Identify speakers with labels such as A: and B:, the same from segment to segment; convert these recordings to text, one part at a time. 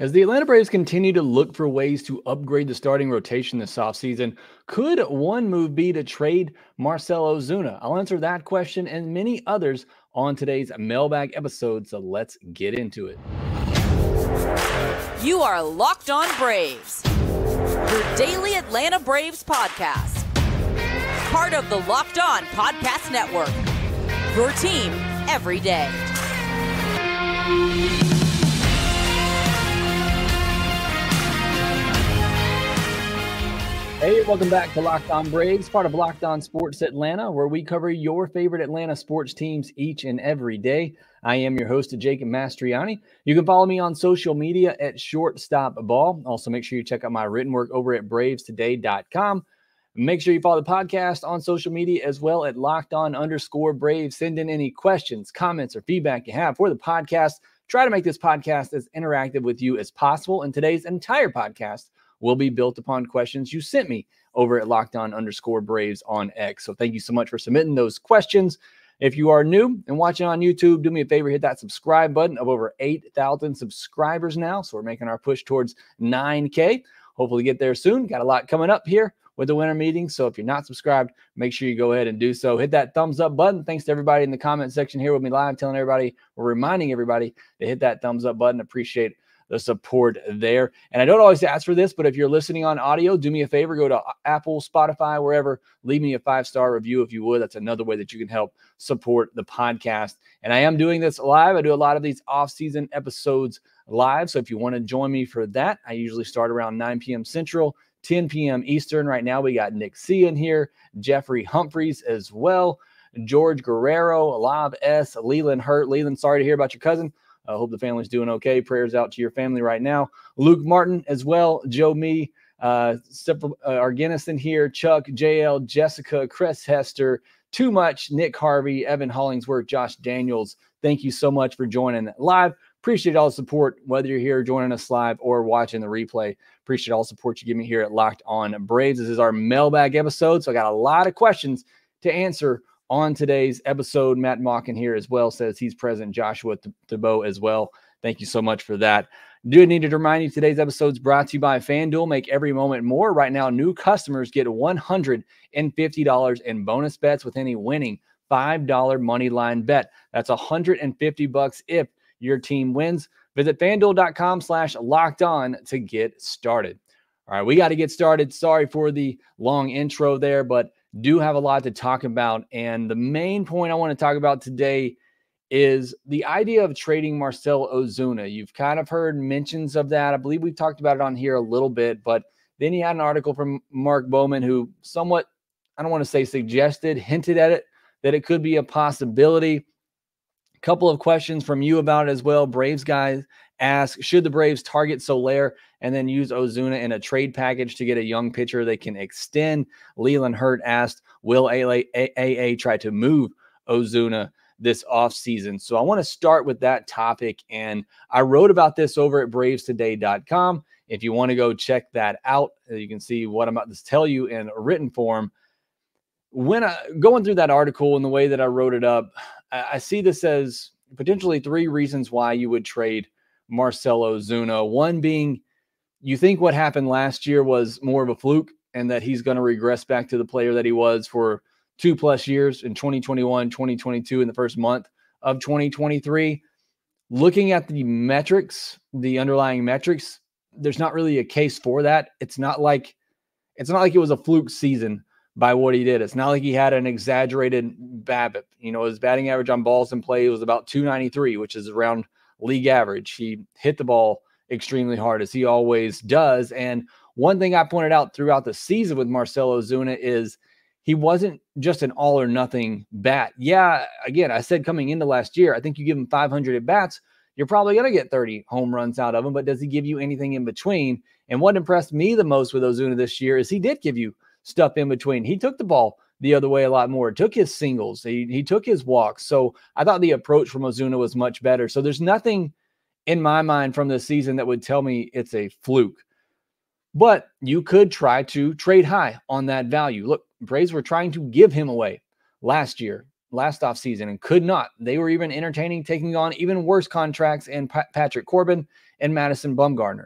A: As the Atlanta Braves continue to look for ways to upgrade the starting rotation this offseason, could one move be to trade Marcell Ozuna? I'll answer that question and many others on today's mailbag episode, so let's get into it.
B: You are Locked On Braves, your daily Atlanta Braves podcast. Part of the Locked On Podcast Network, your team every day.
A: Hey, welcome back to Locked On Braves, part of Locked On Sports Atlanta, where we cover your favorite Atlanta sports teams each and every day. I am your host, Jacob Mastroianni. You can follow me on social media at Shortstop Ball. Also, make sure you check out my written work over at bravestoday.com. Make sure you follow the podcast on social media as well at locked on underscore Braves. Send in any questions, comments, or feedback you have for the podcast. Try to make this podcast as interactive with you as possible. And today's entire podcast will be built upon questions you sent me over at locked on underscore Braves on X. So thank you so much for submitting those questions. If you are new and watching on YouTube, do me a favor, hit that subscribe button of over 8,000 subscribers now. So we're making our push towards 9K. Hopefully, get there soon. Got a lot coming up here with the winter meeting. So if you're not subscribed, make sure you go ahead and do so. Hit that thumbs up button. Thanks to everybody in the comment section here with me live, telling everybody, or reminding everybody to hit that thumbs up button. Appreciate the support there. And I don't always ask for this, but if you're listening on audio, do me a favor, go to Apple, Spotify, wherever, leave me a five star review if you would. That's another way that you can help support the podcast. And I am doing this live. I do a lot of these off season episodes live. So if you want to join me for that, I usually start around 9 p.m. Central. 10 p.m. Eastern. Right now, we got Nick C in here, Jeffrey Humphreys as well, George Guerrero, Lav S, Leland Hurt. Leland, sorry to hear about your cousin. I hope the family's doing okay. Prayers out to your family right now. Luke Martin as well. Joe Me, uh, uh Argenison here. Chuck, JL, Jessica, Chris Hester. Too much. Nick Harvey, Evan Hollingsworth, Josh Daniels. Thank you so much for joining live. Appreciate all the support, whether you're here joining us live or watching the replay. Appreciate all the support you give me here at Locked On Braves. This is our mailbag episode, so I got a lot of questions to answer on today's episode. Matt Mockin here as well says he's present. Joshua Thibault as well. Thank you so much for that. Do need to remind you today's episode is brought to you by FanDuel. Make every moment more. Right now, new customers get $150 in bonus bets with any winning $5 money line bet. That's 150 bucks if your team wins. Visit fanduel.com slash locked on to get started. All right, we got to get started. Sorry for the long intro there, but do have a lot to talk about. And the main point I want to talk about today is the idea of trading Marcell Ozuna. You've kind of heard mentions of that. I believe we've talked about it on here a little bit, but then he had an article from Mark Bowman who somewhat, I don't want to say suggested, hinted at it, that it could be a possibility. A couple of questions from you about it as well. Braves guys ask Should the Braves target Soler and then use Ozuna in a trade package to get a young pitcher they can extend? Leland Hurt asked Will AA try to move Ozuna? this offseason. So I want to start with that topic. And I wrote about this over at bravestoday.com. If you want to go check that out, uh, you can see what I'm about to tell you in written form. When I going through that article and the way that I wrote it up, I, I see this as potentially three reasons why you would trade Marcell Ozuna. One being you think what happened last year was more of a fluke and that he's going to regress back to the player that he was for two plus years in 2021, 2022, in the first month of 2023. Looking at the metrics, the underlying metrics, there's not really a case for that. It's not like it's not like it was a fluke season by what he did. It's not like he had an exaggerated BABIP. You know, his batting average on balls in play was about 293, which is around league average. He hit the ball extremely hard as he always does. And one thing I pointed out throughout the season with Marcelo Ozuna is he wasn't just an all or nothing bat. Yeah, again, I said coming into last year, I think you give him 500 at bats, you're probably going to get 30 home runs out of him, but does he give you anything in between? And what impressed me the most with Ozuna this year is he did give you stuff in between. He took the ball the other way a lot more. Took his singles. He, he took his walks. So I thought the approach from Ozuna was much better. So there's nothing in my mind from this season that would tell me it's a fluke. But you could try to trade high on that value. Look, Braves were trying to give him away last year. last off season and could not. They were even entertaining taking on even worse contracts in pa- Patrick Corbin and Madison Bumgarner.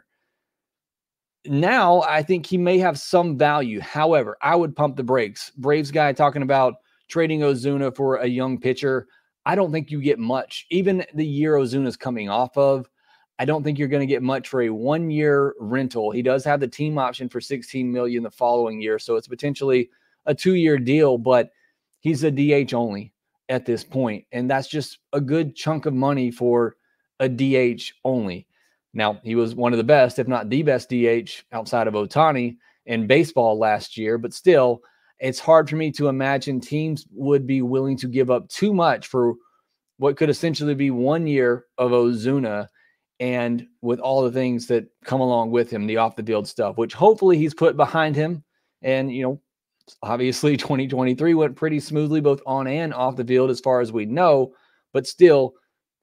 A: Now, I think he may have some value. However, I would pump the brakes. Braves guy talking about trading Ozuna for a young pitcher. I don't think you get much. Even the year Ozuna's coming off of, I don't think you're going to get much for a one year rental. He does have the team option for 16 million the following year, so it's potentially a two year deal, but he's a DH only at this point, and that's just a good chunk of money for a DH only. Now, he was one of the best, if not the best DH outside of Ohtani in baseball last year, but still, it's hard for me to imagine teams would be willing to give up too much for what could essentially be one year of Ozuna and with all the things that come along with him, the off the field stuff, which hopefully he's put behind him. And, you know, obviously 2023 went pretty smoothly both on and off the field as far as we know, but still,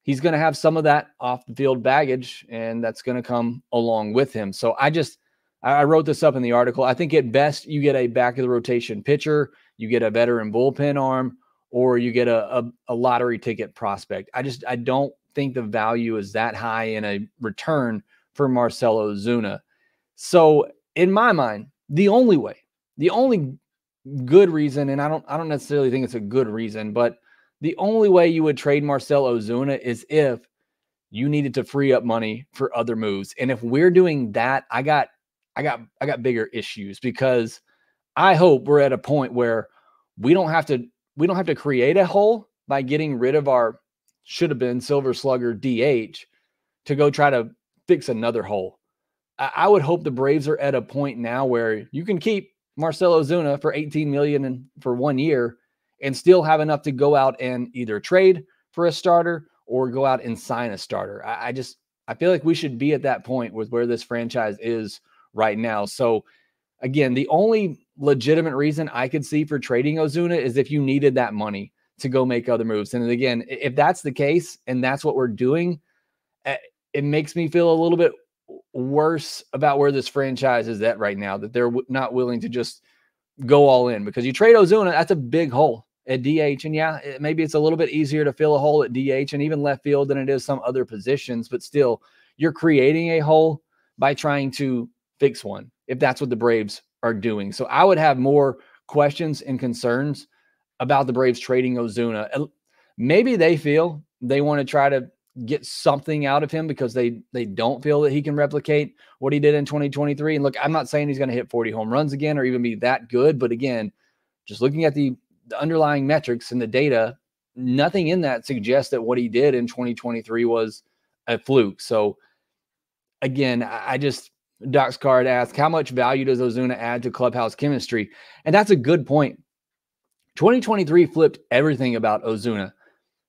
A: he's going to have some of that off the field baggage and that's going to come along with him. So I just, I wrote this up in the article. I think at best you get a back of the rotation pitcher, you get a veteran bullpen arm, or you get a, a, a, lottery ticket prospect. I just I don't think the value is that high in a return for Marcell Ozuna. So in my mind, the only way, the only good reason, and I don't I don't necessarily think it's a good reason, but the only way you would trade Marcell Ozuna is if you needed to free up money for other moves. And if we're doing that, I got I got I got bigger issues because I hope we're at a point where we don't have to we don't have to create a hole by getting rid of our should have been silver slugger DH to go try to fix another hole. I, I would hope the Braves are at a point now where you can keep Marcell Ozuna for 18 million and for one year and still have enough to go out and either trade for a starter or go out and sign a starter. I, I just I feel like we should be at that point with where this franchise is right now. So again, the only legitimate reason I could see for trading Ozuna is if you needed that money to go make other moves. And again, if that's the case and that's what we're doing, eh, it makes me feel a little bit worse about where this franchise is at right now that they're not willing to just go all in because you trade Ozuna, that's a big hole at DH. And yeah, it, maybe it's a little bit easier to fill a hole at DH and even left field than it is some other positions, but still, you're creating a hole by trying to fix one if that's what the Braves are doing. So I would have more questions and concerns about the Braves trading Ozuna. Maybe they feel they want to try to get something out of him because they they don't feel that he can replicate what he did in 2023. And look, I'm not saying he's going to hit 40 home runs again or even be that good, but again, just looking at the, the underlying metrics and the data, nothing in that suggests that what he did in 2023 was a fluke. So again, I just Doc's card asks, how much value does Ozuna add to clubhouse chemistry? And that's a good point. 2023 flipped everything about Ozuna.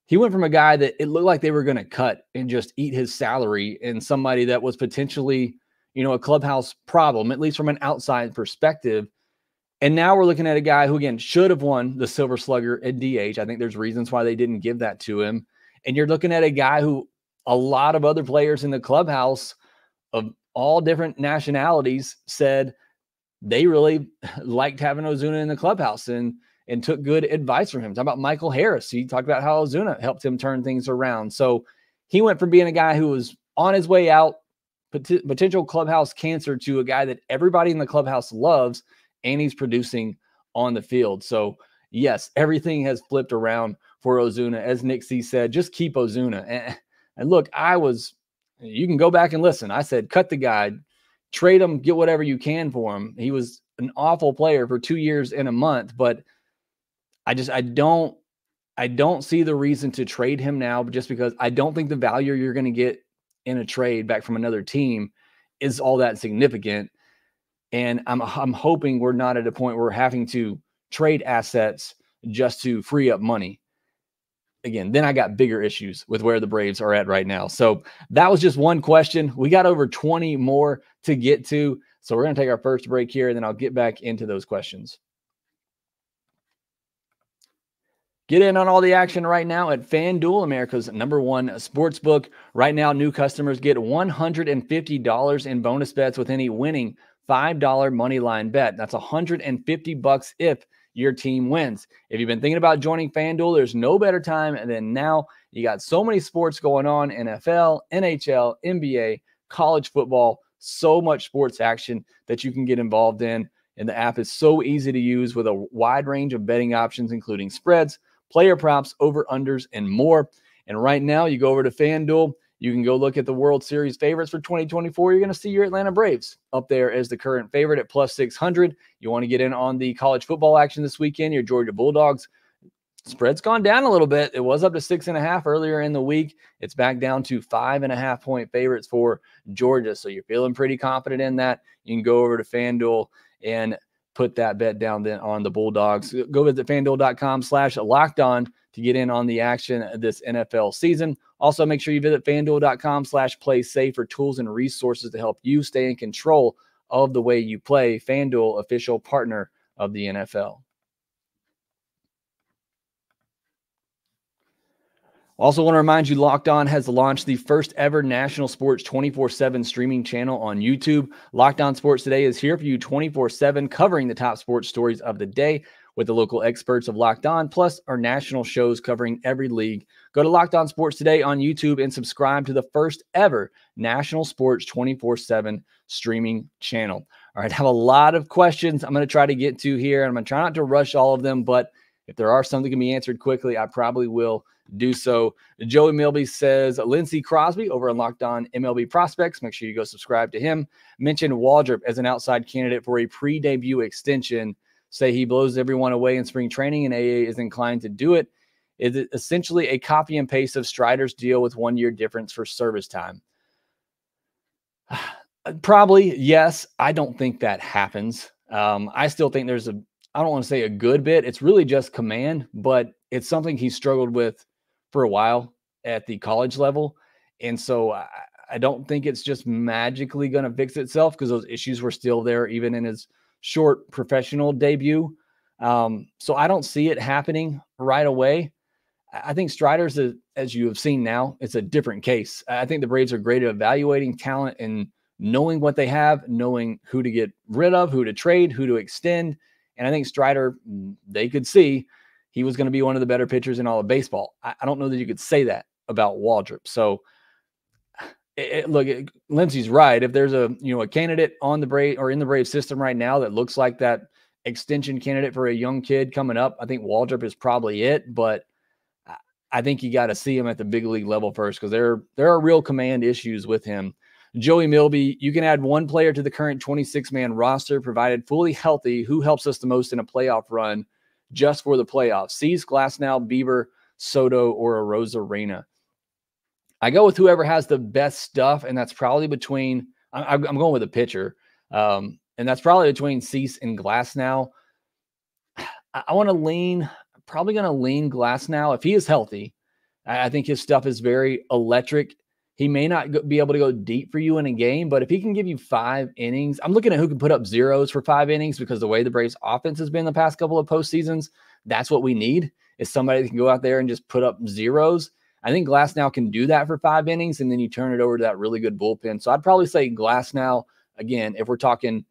A: He went from a guy that it looked like they were going to cut and just eat his salary and somebody that was potentially, you know, a clubhouse problem, at least from an outside perspective. And now we're looking at a guy who, again, should have won the Silver Slugger at DH. I think there's reasons why they didn't give that to him. And you're looking at a guy who a lot of other players in the clubhouse of all different nationalities said they really liked having Ozuna in the clubhouse and and took good advice from him. Talk about Michael Harris. He talked about how Ozuna helped him turn things around. So he went from being a guy who was on his way out, pot- potential clubhouse cancer, to a guy that everybody in the clubhouse loves, and he's producing on the field. So yes, everything has flipped around for Ozuna. As Nick C said, just keep Ozuna. And, and look, I was you can go back and listen. I said, cut the guy, trade him, get whatever you can for him. He was an awful player for two years in a month, but I just I don't I don't see the reason to trade him now, just because I don't think the value you're going to get in a trade back from another team is all that significant. And I'm I'm hoping we're not at a point where we're having to trade assets just to free up money again, then I got bigger issues with where the Braves are at right now. So that was just one question. We got over 20 more to get to. So we're going to take our first break here, and then I'll get back into those questions. Get in on all the action right now at FanDuel, America's number one sports book. Right now, new customers get $150 in bonus bets with any winning $5 money line bet. That's 150 bucks if your team wins. If you've been thinking about joining FanDuel, there's no better time than now. You got so many sports going on NFL, NHL, NBA, college football, so much sports action that you can get involved in. And the app is so easy to use with a wide range of betting options, including spreads, player props, over unders, and more. And right now, you go over to FanDuel you can go look at the World Series favorites for 2024. You're going to see your Atlanta Braves up there as the current favorite at plus 600. You want to get in on the college football action this weekend. Your Georgia Bulldogs spread's gone down a little bit. It was up to six and a half earlier in the week. It's back down to five and a half point favorites for Georgia. So you're feeling pretty confident in that. You can go over to FanDuel and put that bet down then on the Bulldogs. Go visit fanduel.com slash locked on to get in on the action this NFL season. Also, make sure you visit fanduel.com slash play safe for tools and resources to help you stay in control of the way you play. FanDuel, official partner of the NFL. Also, want to remind you Locked On has launched the first ever national sports 24 7 streaming channel on YouTube. Locked On Sports Today is here for you 24 7, covering the top sports stories of the day with the local experts of Locked On, plus our national shows covering every league. Go to Locked On Sports today on YouTube and subscribe to the first ever national sports 24 7 streaming channel. All right, I have a lot of questions I'm going to try to get to here. I'm going to try not to rush all of them, but if there are some that can be answered quickly, I probably will do so. Joey Milby says Lindsey Crosby over on Locked On MLB Prospects. Make sure you go subscribe to him. Mentioned Waldrep as an outside candidate for a pre debut extension say he blows everyone away in spring training and AA is inclined to do it. Is essentially a copy and paste of Strider's deal with one year difference for service time? Probably, yes. I don't think that happens. Um, I still think there's a, I don't want to say a good bit. It's really just command, but it's something he struggled with for a while at the college level. And so I, I don't think it's just magically going to fix itself because those issues were still there even in his short professional debut. Um, so I don't see it happening right away. I think Strider's, a, as you have seen now, it's a different case. I think the Braves are great at evaluating talent and knowing what they have, knowing who to get rid of, who to trade, who to extend. And I think Strider, mm, they could see he was going to be one of the better pitchers in all of baseball. I, I don't know that you could say that about Waldrep. So it, look, it, Lindsey's right. If there's a you know a candidate on the Brave or in the Brave system right now that looks like that extension candidate for a young kid coming up, I think Waldrep is probably it. But I think you got to see him at the big league level first because there there are real command issues with him. Joey Milby, you can add one player to the current 26 man roster, provided fully healthy. Who helps us the most in a playoff run just for the playoffs? Cease, Glasnow, Bieber, Soto, or Arozarena. I go with whoever has the best stuff, and that's probably between. I'm, going with a pitcher, um, and that's probably between Cease and Glasnow. I, I want to lean. Probably going to lean Glasnow if he is healthy. I, think his stuff is very electric. He may not be able to go deep for you in a game, but if he can give you five innings, I'm looking at who can put up zeros for five innings because the way the Braves offense has been the past couple of postseasons, that's what we need is somebody that can go out there and just put up zeros. I think Glasnow can do that for five innings, and then you turn it over to that really good bullpen. So I'd probably say Glasnow again if we're talking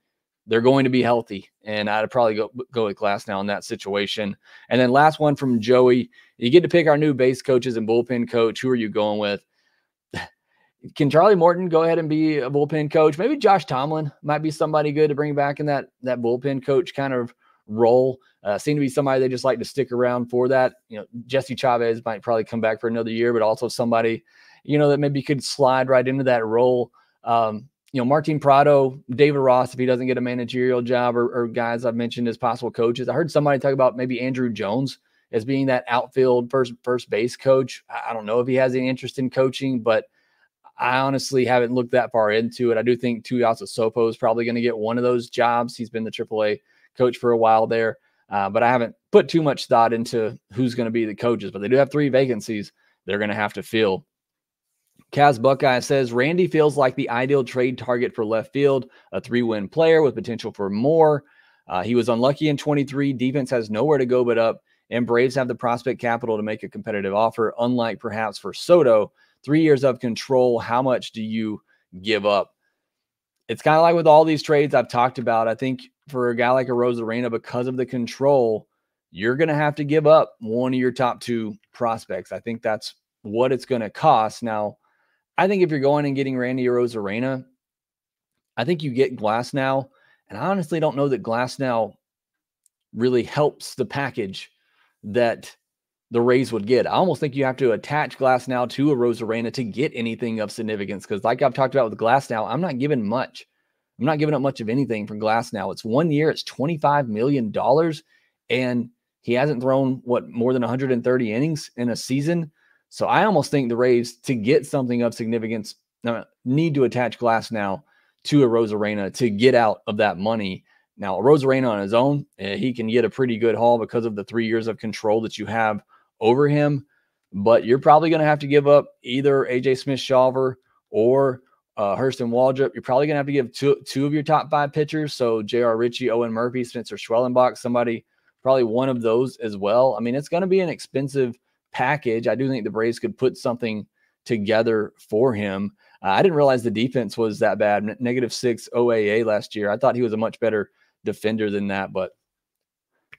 A: they're going to be healthy, and I'd probably go go with Glasnow in that situation. And then last one from Joey, you get to pick our new base coaches and bullpen coach. Who are you going with? Can Charlie Morton go ahead and be a bullpen coach? Maybe Josh Tomlin might be somebody good to bring back in that that bullpen coach kind of role. Uh, seem to be somebody they just like to stick around for that. You know, Jesse Chavez might probably come back for another year, but also somebody, you know, that maybe could slide right into that role. Um, you know, Martin Prado, David Ross, if he doesn't get a managerial job, or, or guys I've mentioned as possible coaches. I heard somebody talk about maybe Andruw Jones as being that outfield first first base coach. I don't know if he has any interest in coaching, but I honestly haven't looked that far into it. I do think Tuiasosopo is probably going to get one of those jobs. He's been the AAA coach for a while there. Uh, but I haven't put too much thought into who's going to be the coaches. But they do have three vacancies they're going to have to fill. Kaz Buckeye says Randy feels like the ideal trade target for left field, a three win player with potential for more. Uh, he was unlucky in 23. Defense has nowhere to go but up, and Braves have the prospect capital to make a competitive offer, unlike perhaps for Soto. Three years of control. How much do you give up? It's kind of like with all these trades I've talked about. I think for a guy like a Arozarena because of the control. you're going to have to give up one of your top two prospects. I think that's what it's going to cost. Now, I think if you're going and getting Randy Arozarena, I think you get Glasnow. And I honestly don't know that Glasnow really helps the package that the Rays would get. I almost think you have to attach Glasnow to Arozarena to get anything of significance. Because, like I've talked about with Glasnow, I'm not giving much. I'm not giving up much of anything from Glasnow. It's one year, it's $25 million. And he hasn't thrown what more than 130 innings in a season. So I almost think the Rays to get something of significance need to attach Glasnow to Arozarena to get out of that money. Now, Arozarena on his own, eh, he can get a pretty good haul because of the three years of control that you have over him. But you're probably going to have to give up either AJ Smith Shawver or uh, Hurston Waldrep. You're probably going to have to give two, two of your top five pitchers. So J.R. Ritchie, Owen Murphy, Spencer Schwellenbach, somebody probably one of those as well. I mean, it's going to be an expensive package. I do think the Braves could put something together for him. Uh, I didn't realize the defense was that bad. Negative six OAA last year. I thought he was a much better defender than that, but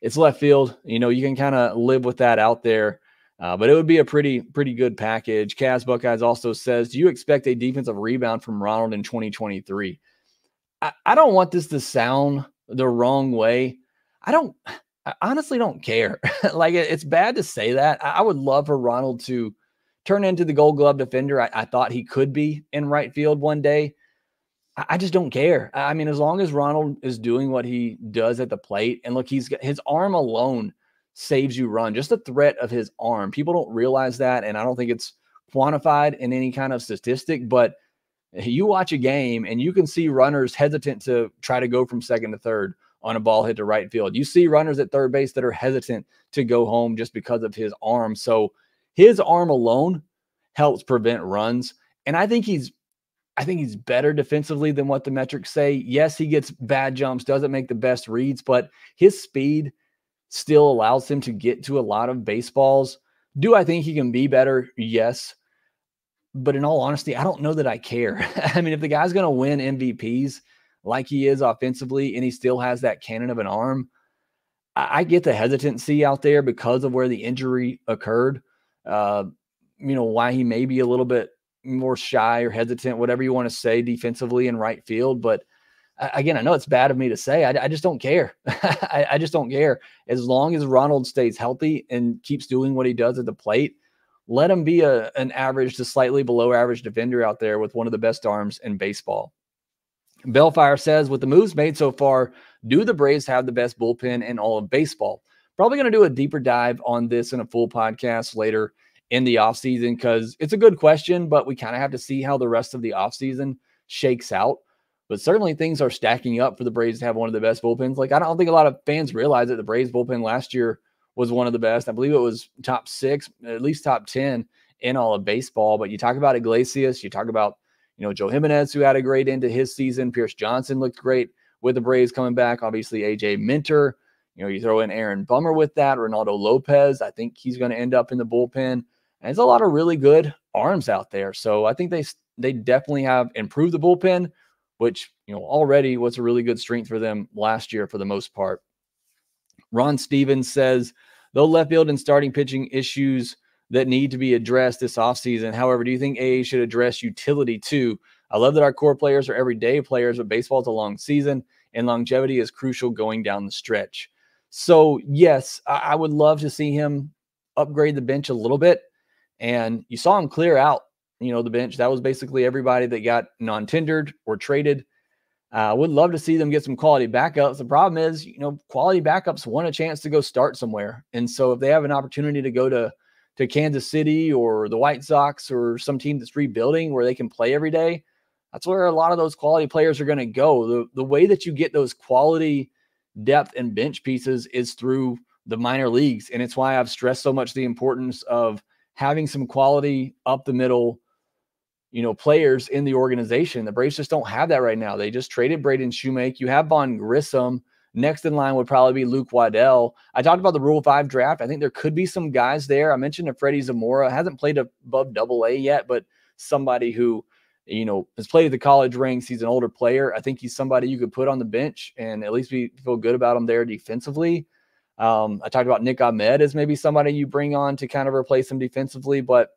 A: it's left field. You know, you can kind of live with that out there. Uh, but it would be a pretty pretty good package. Cas Buckeyes also says, "Do you expect a defensive rebound from Ronald in 2023?" I, I don't want this to sound the wrong way. I don't. I honestly don't care. like it's bad to say that. I would love for Ronald to turn into the gold glove defender I, I thought he could be in right field one day. I, I, just don't care. I mean, as long as Ronald is doing what he does at the plate, and look, he's got his arm alone saves you run. Just the threat of his arm. People don't realize that, and I don't think it's quantified in any kind of statistic, but you watch a game and you can see runners hesitant to try to go from second to third on a ball hit to right field. You see runners at third base that are hesitant to go home just because of his arm. So his arm alone helps prevent runs. And I think he's I think he's better defensively than what the metrics say. Yes, he gets bad jumps, doesn't make the best reads, but his speed still allows him to get to a lot of baseballs. Do I think he can be better? Yes. But in all honesty, I don't know that I care. I mean, if the guy's going to win MVPs, like he is offensively and he still has that cannon of an arm, I, I get the hesitancy out there because of where the injury occurred. Uh, you know, why he may be a little bit more shy or hesitant, whatever you want to say defensively in right field. But again, I know it's bad of me to say. I, I just don't care. I, I, just don't care. As long as Ronald stays healthy and keeps doing what he does at the plate, let him be a, an average to slightly below average defender out there with one of the best arms in baseball. Bellfire says, with the moves made so far, do the Braves have the best bullpen in all of baseball? Probably going to do a deeper dive on this in a full podcast later in the offseason because it's a good question, but we kind of have to see how the rest of the offseason shakes out. But certainly things are stacking up for the Braves to have one of the best bullpens. Like, I don't think a lot of fans realize that the Braves bullpen last year was one of the best. I believe it was top six, at least top 10 in all of baseball. But you talk about Iglesias, you talk about you know, Joe Jimenez, who had a great end to his season. Pierce Johnson looked great with the Braves coming back. Obviously, AJ Minter. You know, you throw in Aaron Bummer with that, Reynaldo Lopez. I think he's going to end up in the bullpen. And there's a lot of really good arms out there. So I think they they definitely have improved the bullpen, which you know already was a really good strength for them last year for the most part. Ron Stevens says though left field and starting pitching issues that need to be addressed this offseason. However, do you think AA should address utility too? I love that our core players are everyday players, but baseball is a long season and longevity is crucial going down the stretch. So, yes, I, would love to see him upgrade the bench a little bit. And you saw him clear out, you know, the bench. That was basically everybody that got non tendered or traded. I uh, would love to see them get some quality backups. The problem is, you know, quality backups want a chance to go start somewhere. And so if they have an opportunity to go to to Kansas City or the White Sox or some team that's rebuilding where they can play every day, that's where a lot of those quality players are going to go. The, the way that you get those quality depth and bench pieces is through the minor leagues. And it's why I've stressed so much the importance of having some quality up the middle, you know, players in the organization. The Braves just don't have that right now. They just traded Braden Shewmake. You have Vaughn Grissom Next in line would probably be Luke Waddell. I talked about the Rule 5 draft. I think there could be some guys there. I mentioned a Freddie Zamora. Hasn't played above double A yet, but somebody who, you know, has played at the college ranks. He's an older player. I think he's somebody you could put on the bench and at least we feel good about him there defensively. Um, I talked about Nick Ahmed as maybe somebody you bring on to kind of replace him defensively, but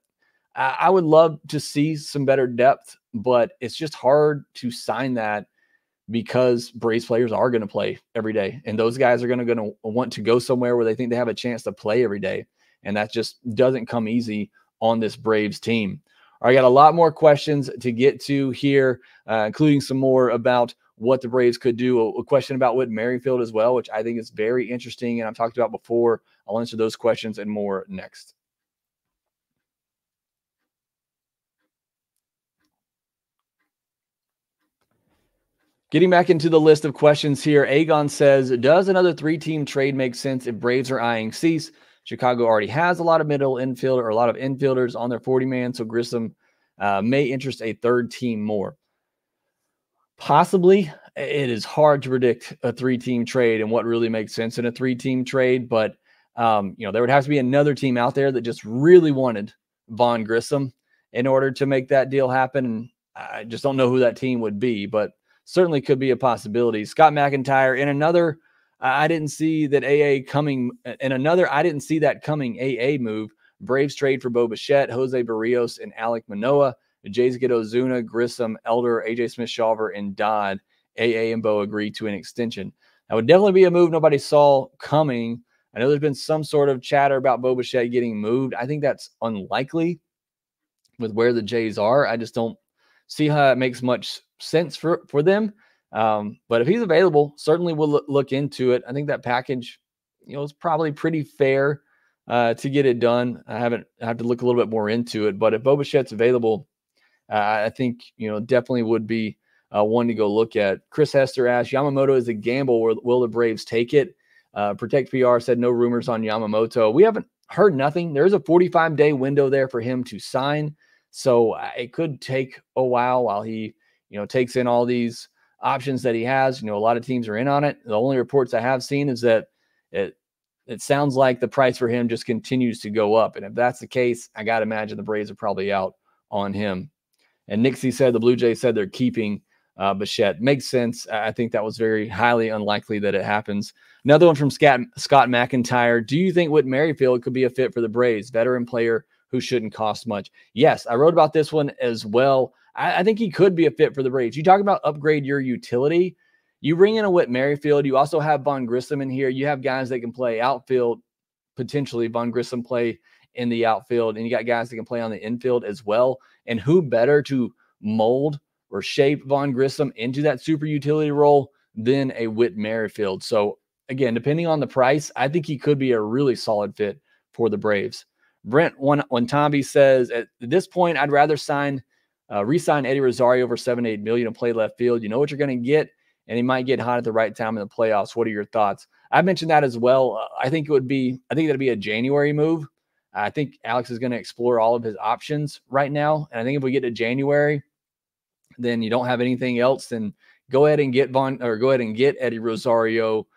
A: I, I would love to see some better depth, but it's just hard to sign that because Braves players are going to play every day, and those guys are going to want to go somewhere where they think they have a chance to play every day, and that just doesn't come easy on this Braves team. I got a lot more questions to get to here, uh, including some more about what the Braves could do. A, a, question about Whit Merrifield as well, which I think is very interesting, and I've talked about before. I'll answer those questions and more next. Getting back into the list of questions here, Aegon says, Does another three team trade make sense if Braves are eyeing Cease? Chicago already has a lot of middle infield or a lot of infielders on their 40 man, so Grissom uh, may interest a third team more. Possibly, it is hard to predict a three team trade and what really makes sense in a three team trade, but um, you know, there would have to be another team out there that just really wanted Vaughn Grissom in order to make that deal happen. And I just don't know who that team would be, but certainly could be a possibility. Scott McIntyre in another, I didn't see that AA coming. Uh, in another, I didn't see that coming AA move. Braves trade for Bo Bichette, Jose Berrios, and Alek Manoah. Jays get Ozuna, Grissom, Elder, AJ Smith Shawver, and Dodd. AA and Bo agree to an extension. That would definitely be a move nobody saw coming. I know there's been some sort of chatter about Bo Bichette getting moved. I think that's unlikely with where the Jays are. I just don't see how it makes much sense for for them. Um, but if he's available, certainly we'll look, into it. I think that package, you know, is probably pretty fair uh, to get it done. I haven't I have to look a little bit more into it, but if Bo Bichette's available, uh, I think you know definitely would be uh, one to go look at. Chris Hester asked, Yamamoto is a gamble. Will, the Braves take it? Uh, Protect PR said no rumors on Yamamoto. We haven't heard nothing. There's a 45 day window there for him to sign. So uh, it could take a while while he, you know, takes in all these options that he has. You know, a lot of teams are in on it. The only reports I have seen is that it it sounds like the price for him just continues to go up. And if that's the case, I got to imagine the Braves are probably out on him. And Nixie said the Blue Jays said they're keeping uh, Bichette. Makes sense. I think that was very highly unlikely that it happens. Another one from Scott, Scott McIntyre. Do you think Whit Merrifield could be a fit for the Braves? Veteran player who shouldn't cost much. Yes, I wrote about this one as well. I, I think he could be a fit for the Braves. You talk about upgrade your utility. You bring in a Whit Merrifield. You also have Vaughn Grissom in here. You have guys that can play outfield, potentially Vaughn Grissom play in the outfield, and you got guys that can play on the infield as well. And who better to mold or shape Vaughn Grissom into that super utility role than a Whit Merrifield? So again, depending on the price, I think he could be a really solid fit for the Braves. Brent when Tomby says at this point, I'd rather sign uh, re-sign Eddie Rosario over seven, eight million and play left field. You know what you're going to get, and he might get hot at the right time in the playoffs. What are your thoughts? I mentioned that as well. Uh, I think it would be, I think that'd be a January move. I think Alex is going to explore all of his options right now. And I think if we get to January, then you don't have anything else, then go ahead and get Vaughn or go ahead and get Eddie Rosario,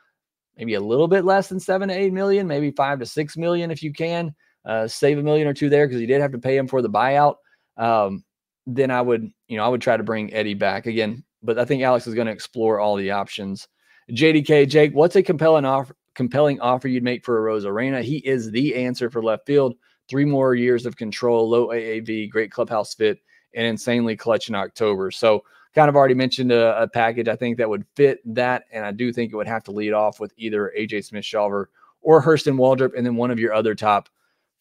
A: maybe a little bit less than seven to eight million, maybe five to six million if you can uh, save a million or two there because you did have to pay him for the buyout, um, then I would, you know, I would try to bring Eddie back again. But I think Alex is going to explore all the options. JDK, Jake, what's a compelling offer? Compelling offer you'd make for Arozarena? He is the answer for left field. Three more years of control, low AAV, great clubhouse fit, and insanely clutch in October. So, kind of already mentioned a, a, package I think that would fit that, and I do think it would have to lead off with either AJ Smith Shawver or Hurston Waldrep, and then one of your other top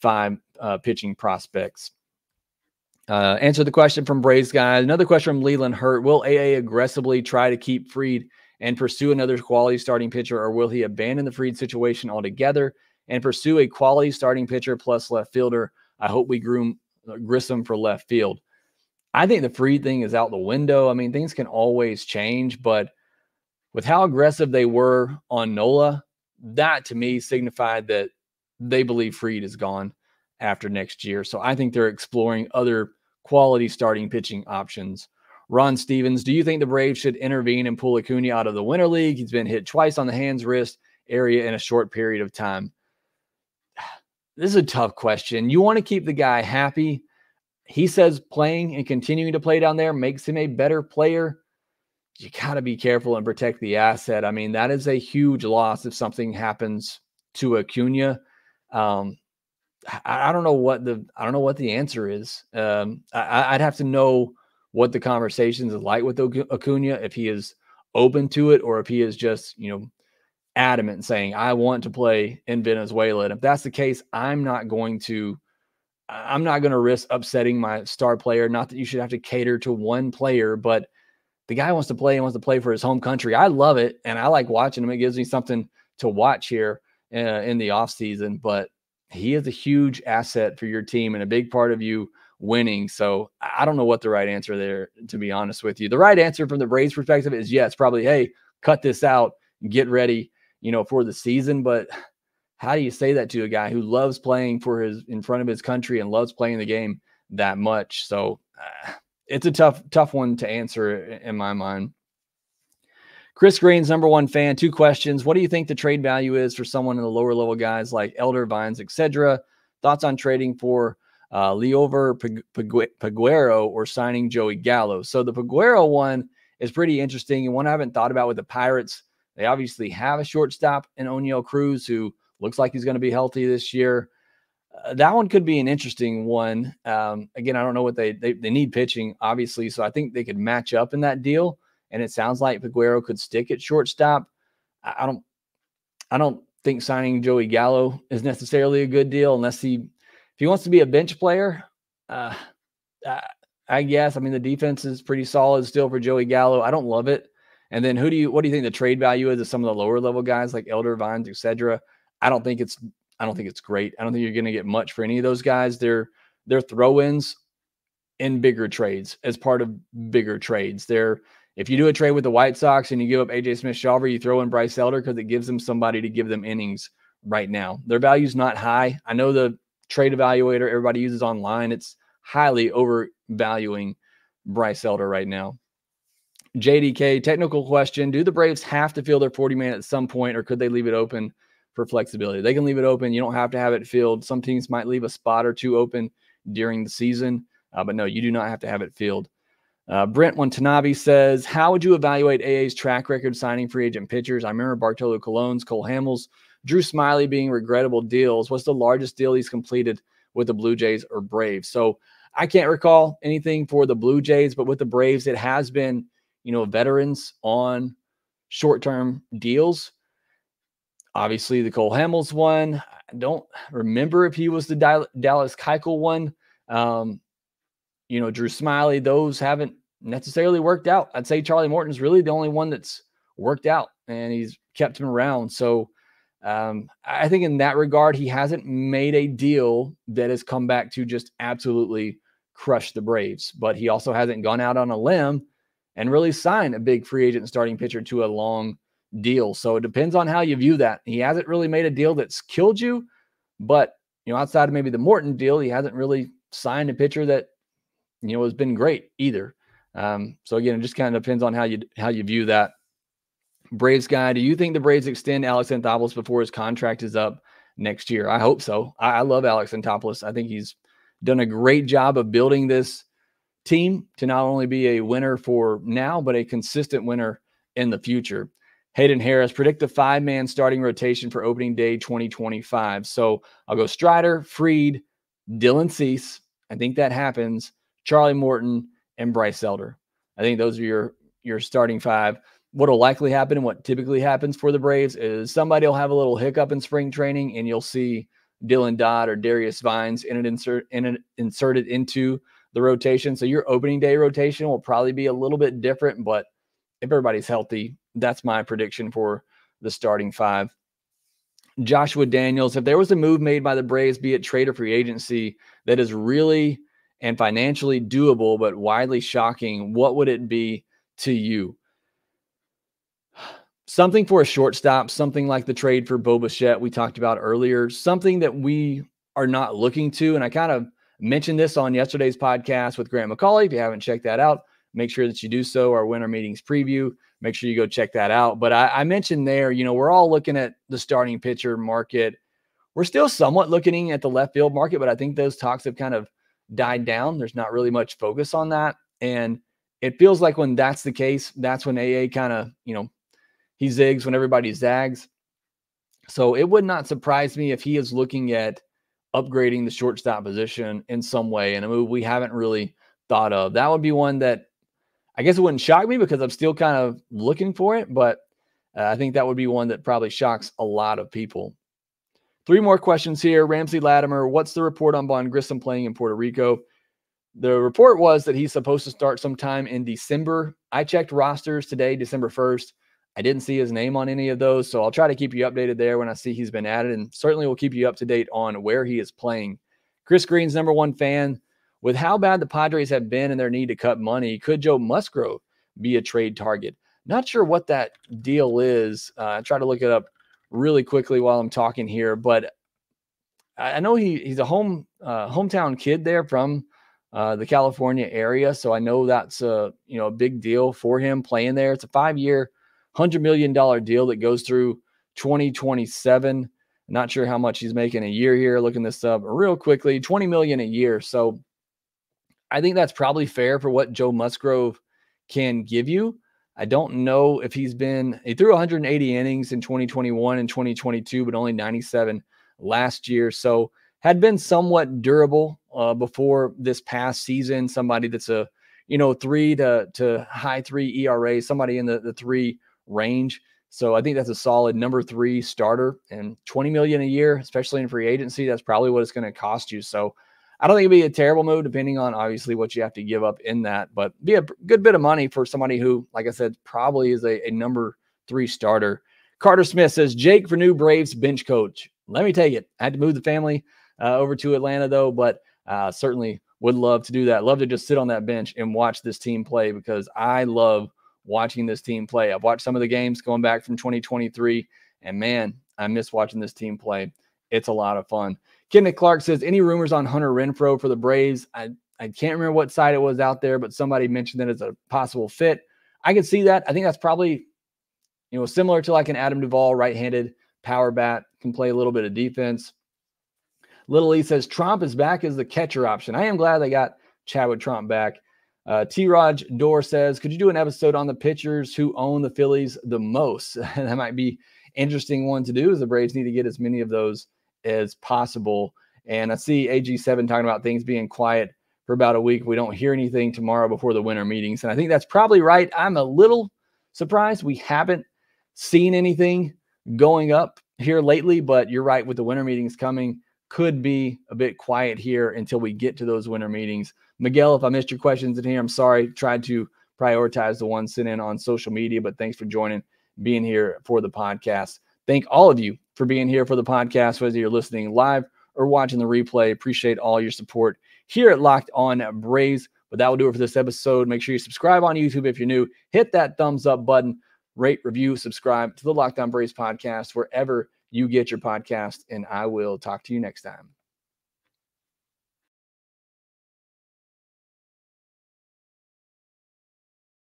A: five uh, pitching prospects. Uh, answer the question from Braves guy. Another question from Leland Hurt. Will AA aggressively try to keep Fried and pursue another quality starting pitcher, or will he abandon the Fried situation altogether and pursue a quality starting pitcher plus left fielder? I hope we groom uh, Grissom for left field. I think the Fried thing is out the window. I mean, things can always change, but with how aggressive they were on Nola, that to me signified that they believe Freed is gone after next year. So I think they're exploring other quality starting pitching options. Ron Stevens, do you think the Braves should intervene and pull Acuna out of the Winter League? He's been hit twice on the hands, wrist area in a short period of time. This is a tough question. You want to keep the guy happy. He says playing and continuing to play down there makes him a better player. You got to be careful and protect the asset. I mean, that is a huge loss if something happens to Acuna. Um, I, don't know what the I don't know what the answer is. Um, I, I'd have to know what the conversations is like with Acuna if he is open to it or if he is just you know adamant saying I want to play in Venezuela. And if that's the case, I'm not going to I'm not going to risk upsetting my star player. Not that you should have to cater to one player, but the guy wants to play and wants to play for his home country. I love it, and I like watching him. It gives me something to watch here uh, in the off season. But he is a huge asset for your team and a big part of you winning. So I don't know what the right answer there, to be honest with you. The right answer from the Braves perspective is yes, probably, hey, cut this out, get ready, you know, for the season. But how do you say that to a guy who loves playing for his in front of his country and loves playing the game that much? So uh, it's a tough, tough one to answer in my mind. Chris Green's number one fan. Two questions. What do you think the trade value is for someone in the lower level guys like Elder, Vines, etc.? Thoughts on trading for uh, Liover Peguero or signing Joey Gallo? So the Peguero one is pretty interesting and one I haven't thought about with the Pirates. They obviously have a shortstop in Oneil Cruz who looks like he's going to be healthy this year. Uh, that one could be an interesting one. Um, again, I don't know what they, they they need pitching, obviously, so I think they could match up in that deal. And it sounds like Peguero could stick at shortstop. I, I don't, I don't think signing Joey Gallo is necessarily a good deal unless he, if he wants to be a bench player. Uh, I guess. I mean, the defense is pretty solid still for Joey Gallo. I don't love it. And then who do you what do you think the trade value is of some of the lower level guys like Elder Vines, etc.? I don't think it's I don't think it's great. I don't think you're going to get much for any of those guys. They're they're throw-ins in bigger trades as part of bigger trades. They're if you do a trade with the White Sox and you give up AJ Smith Shawver, you throw in Bryce Elder because it gives them somebody to give them innings right now. Their value's not high. I know the trade evaluator everybody uses online. It's highly overvaluing Bryce Elder right now. JDK, technical question. Do the Braves have to fill their 40 man at some point, or could they leave it open for flexibility? They can leave it open. You don't have to have it filled. Some teams might leave a spot or two open during the season, uh, but no, you do not have to have it filled. Uh, Brent Watanabe says, How would you evaluate AA's track record signing free agent pitchers? I remember Bartolo Colon's, Cole Hamels, Drew Smyly being regrettable deals. What's the largest deal he's completed with the Blue Jays or Braves? So I can't recall anything for the Blue Jays, but with the Braves, it has been you know, veterans on short term deals. Obviously, the Cole Hamels one. I don't remember if he was the Dallas Keuchel one. Um, you know, Drew Smyly, those haven't necessarily worked out. I'd say Charlie Morton's really the only one that's worked out and he's kept him around. So um, I think in that regard, he hasn't made a deal that has come back to just absolutely crush the Braves, but he also hasn't gone out on a limb and really signed a big free agent starting pitcher to a long deal. So it depends on how you view that. He hasn't really made a deal that's killed you, but you know, outside of maybe the Morton deal, he hasn't really signed a pitcher that you know has been great either. Um, so again, it just kind of depends on how you how you view that. Braves guy, do you think the Braves extend Alex Anthopoulos before his contract is up next year? I hope so. I, I love Alex Anthopoulos. I think he's done a great job of building this team to not only be a winner for now, but a consistent winner in the future. Hayden Harris, predict the five man starting rotation for opening day 2025. So I'll go Strider, Fried, Dylan Cease. I think that happens. Charlie Morton and Bryce Elder. I think those are your your starting five. What will likely happen and what typically happens for the Braves is somebody will have a little hiccup in spring training and you'll see Dylan Dodd or Darius Vines in insert in it inserted into the rotation. So your opening day rotation will probably be a little bit different, but if everybody's healthy, that's my prediction for the starting five. Joshua Daniels, if there was a move made by the Braves, be it trade or free agency, that is really and financially doable, but widely shocking, what would it be to you? Something for a shortstop, something like the trade for Bo we talked about earlier, something that we are not looking to. And I kind of mentioned this on yesterday's podcast with Grant McAuley. If you haven't checked that out, make sure that you do so. Our winter meetings preview, make sure you go check that out. But I, I mentioned there, you know, we're all looking at the starting pitcher market. We're still somewhat looking at the left field market, but I think those talks have kind of died down. There's not really much focus on that. And it feels like when that's the case, that's when AA kind of, you know, he zigs when everybody zags. So it would not surprise me if he is looking at upgrading the shortstop position in some way and a move we haven't really thought of. That would be one that I guess it wouldn't shock me because I'm still kind of looking for it, but uh, I think that would be one that probably shocks a lot of people. Three more questions here. Ramsey Latimer, what's the report on Vaughn Grissom playing in Puerto Rico? The report was that he's supposed to start sometime in December. I checked rosters today, December 1st. I didn't see his name on any of those, so I'll try to keep you updated there when I see he's been added, and certainly we'll keep you up to date on where he is playing. Chris Green's number one fan. With how bad the Padres have been and their need to cut money, could Joe Musgrove be a trade target? Not sure what that deal is. Uh, I try to look it up really quickly while I'm talking here, but I know he he's a home uh, hometown kid there from uh, the California area, so I know that's a you know a big deal for him playing there. It's a five year, hundred million dollar deal that goes through 2027. Not sure how much he's making a year here. Looking this up real quickly, 20 million a year. So I think that's probably fair for what Joe Musgrove can give you. I don't know if he's been, he threw 180 innings in 2021 and 2022, but only 97 last year. So had been somewhat durable uh, before this past season. Somebody that's a, you know, three to, to high three ERA, somebody in the, the three range. So I think that's a solid number three starter and 20 million a year, especially in free agency. That's probably what it's going to cost you. So I don't think it'd be a terrible move, depending on obviously what you have to give up in that, but be a good bit of money for somebody who, like I said, probably is a, a number three starter. Carter Smith says, Jake for new Braves bench coach. Let me take it. I had to move the family uh, over to Atlanta, though, but uh, certainly would love to do that. Love to just sit on that bench and watch this team play because I love watching this team play. I've watched some of the games going back from 2023, and man, I miss watching this team play. It's a lot of fun. Kenneth Clark says, any rumors on Hunter Renfroe for the Braves? I, I can't remember what side it was out there, but somebody mentioned that as a possible fit. I can see that. I think that's probably, you know, similar to like an Adam Duvall right-handed power bat, can play a little bit of defense. Little E says Tromp is back as the catcher option. I am glad they got Chadwick Tromp back. Uh, T. Raj Door says, could you do an episode on the pitchers who own the Phillies the most? that might be interesting one to do. As the Braves need to get as many of those as possible. And I see AG7 talking about things being quiet for about a week. We don't hear anything tomorrow before the winter meetings. And I think that's probably right. I'm a little surprised we haven't seen anything going up here lately, but you're right with the winter meetings coming. Could be a bit quiet here until we get to those winter meetings. Miguel, if I missed your questions in here, I'm sorry. Tried to prioritize the ones sent in on social media, but thanks for joining, being here for the podcast. Thank all of you for being here for the podcast, whether you're listening live or watching the replay. Appreciate all your support here at Locked On Braves. But that will do it for this episode. Make sure you subscribe on YouTube if you're new. Hit that thumbs up button, rate, review, subscribe to the Locked On Braves podcast wherever you get your podcast. And I will talk to you next time.